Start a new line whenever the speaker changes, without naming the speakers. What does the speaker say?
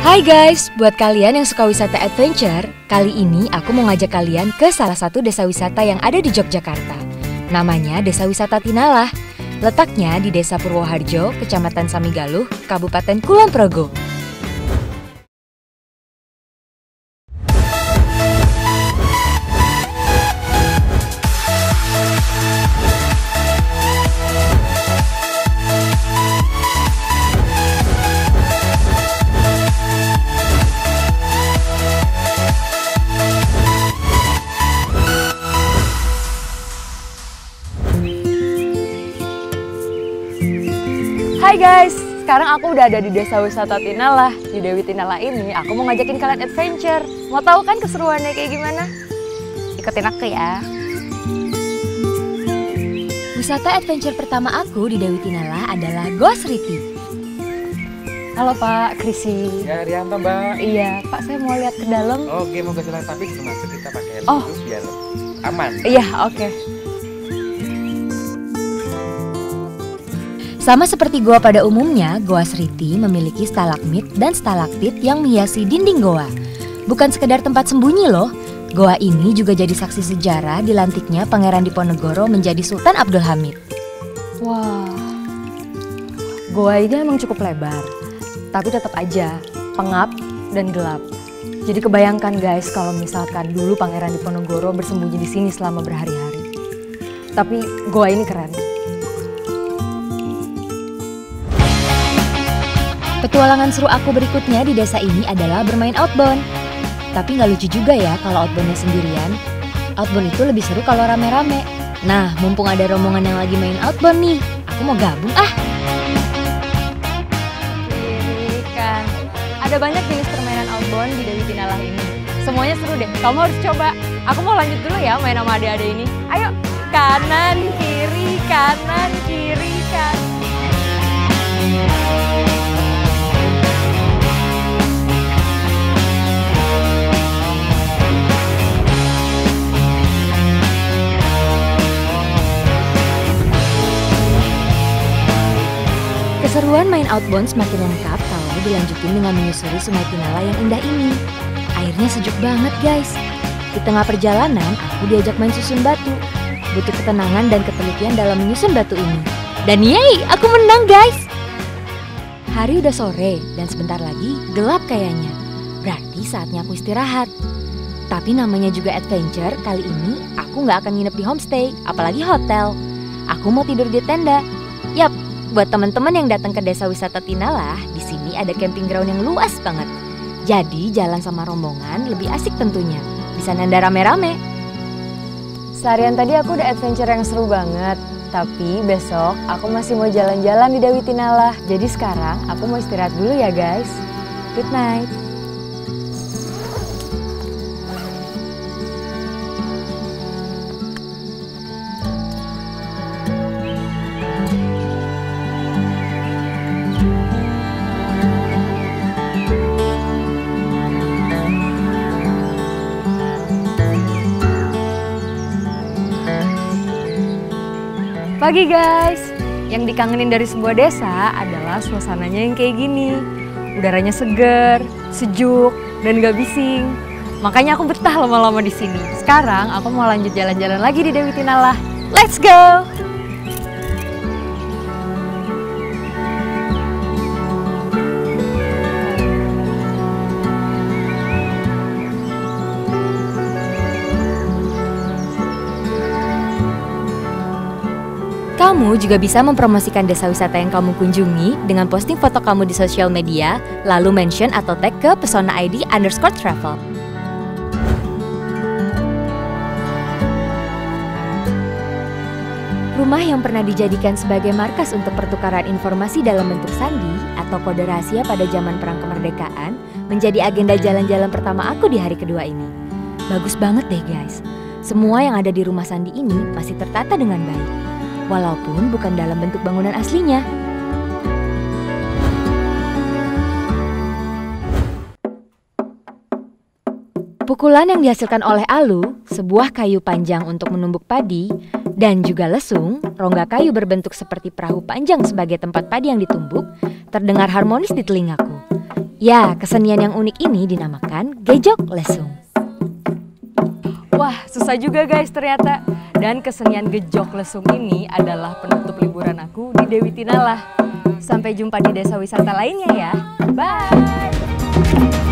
Hai guys, buat kalian yang suka wisata adventure, kali ini aku mau ngajak kalian ke salah satu desa wisata yang ada di Yogyakarta. Namanya Desa Wisata Tinalah. Letaknya di Desa Purwoharjo, Kecamatan Samigaluh, Kabupaten Kulon Progo. Sekarang aku udah ada di desa wisata Tinalah. Di Dewi Tinalah ini aku mau ngajakin kalian adventure. Mau tahu kan keseruannya kayak gimana? Ikutin aku ya. Wisata adventure pertama aku di Dewi Tinalah adalah Ghost Riti. Halo Pak, Krisi.
Ya Rianto mbak.
Iya, Pak saya mau lihat ke dalam.
Oke mau ke jalan tapi sebelum masuk kita pakai helm
Oh.
dulu biar aman.
Iya, oke. Sama seperti goa pada umumnya, Goa Sriti memiliki stalagmit dan stalaktit yang menghiasi dinding goa. Bukan sekedar tempat sembunyi loh, goa ini juga jadi saksi sejarah dilantiknya Pangeran Diponegoro menjadi Sultan Abdul Hamid. Wah, goa ini emang cukup lebar, tapi tetap aja pengap dan gelap. Jadi kebayangkan guys kalau misalkan dulu Pangeran Diponegoro bersembunyi di sini selama berhari-hari. Tapi goa ini keren. Petualangan seru aku berikutnya di desa ini adalah bermain outbound. Tapi nggak lucu juga ya kalau outboundnya sendirian. Outbound itu lebih seru kalau rame-rame. Nah, mumpung ada rombongan yang lagi main outbound nih, aku mau gabung ah. kan. Ada banyak jenis permainan outbound di Dewi Tinalah ini. Semuanya seru deh, kamu harus coba. Aku mau lanjut dulu ya main sama adik-adik ini. Ayo, kanan, kiri, kanan, Keseruan main outbound semakin lengkap kalau dilanjutin dengan menyusuri Sungai Tinala yang indah ini. Airnya sejuk banget guys. Di tengah perjalanan, aku diajak main susun batu. Butuh ketenangan dan ketelitian dalam menyusun batu ini. Dan yeay, aku menang guys! Hari udah sore dan sebentar lagi gelap kayaknya. Berarti saatnya aku istirahat. Tapi namanya juga adventure, kali ini aku nggak akan nginep di homestay, apalagi hotel. Aku mau tidur di tenda. Yap, buat teman-teman yang datang ke desa wisata Tinalah, di sini ada camping ground yang luas banget. Jadi jalan sama rombongan lebih asik tentunya. Bisa nanda rame-rame. Seharian tadi aku udah adventure yang seru banget. Tapi besok aku masih mau jalan-jalan di Dewi Tinalah. Jadi sekarang aku mau istirahat dulu ya guys. Good night. Pagi guys, yang dikangenin dari sebuah desa adalah suasananya yang kayak gini. Udaranya seger, sejuk, dan gak bising. Makanya aku betah lama-lama di sini. Sekarang aku mau lanjut jalan-jalan lagi di Dewi Tinalah. Let's go! Kamu juga bisa mempromosikan desa wisata yang kamu kunjungi dengan posting foto kamu di sosial media, lalu mention atau tag ke pesona ID underscore travel. Rumah yang pernah dijadikan sebagai markas untuk pertukaran informasi dalam bentuk sandi atau kode rahasia pada zaman perang kemerdekaan menjadi agenda jalan-jalan pertama aku di hari kedua ini. Bagus banget deh guys. Semua yang ada di rumah sandi ini masih tertata dengan baik walaupun bukan dalam bentuk bangunan aslinya. Pukulan yang dihasilkan oleh alu, sebuah kayu panjang untuk menumbuk padi, dan juga lesung, rongga kayu berbentuk seperti perahu panjang sebagai tempat padi yang ditumbuk, terdengar harmonis di telingaku. Ya, kesenian yang unik ini dinamakan Gejok Lesung.
Wah, susah juga guys ternyata. Dan kesenian gejok lesung ini adalah penutup liburan aku di Dewi Tinalah. Sampai jumpa di desa wisata lainnya ya. Bye!